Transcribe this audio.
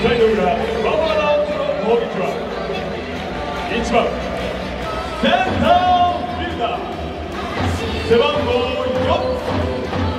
1回の裏バファローズの攻撃は1番センターフィルダー。背番号4